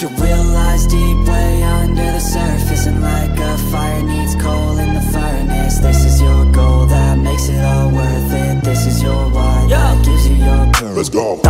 You realize deep way under the surface And like a fire needs coal in the furnace. This is your goal that makes it all worth it. This is your why that gives you your purpose. Let's go.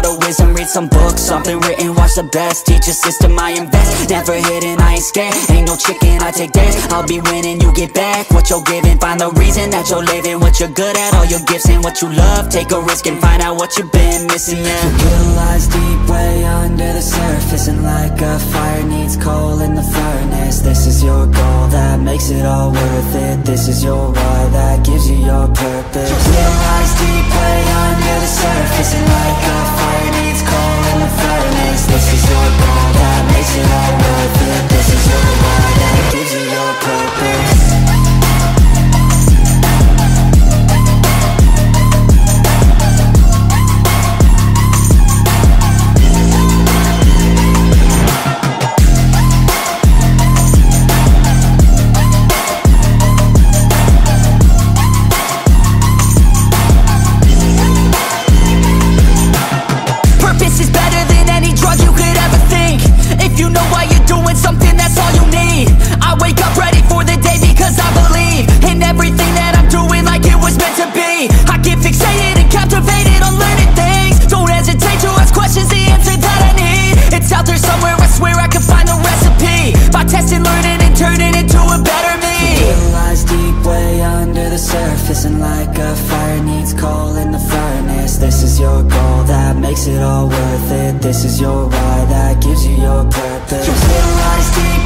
the wisdom Read some books, something written, watch the best. Teach a system I invest, never hidden, I ain't scared. Ain't no chicken, I take dares I'll be winning, you get back what you're giving. Find the reason that you're living, what you're good at All your gifts and what you love. Take a risk and find out what you've been missing, yeah. You realize deep way under the surface And like a fire needs coal in the furnace. This is your goal that makes it all worth it. This is your why that gives you your purpose. You realize deep way under the surface And like a makes it all worth it. This is your why that gives you your purpose. You realize deep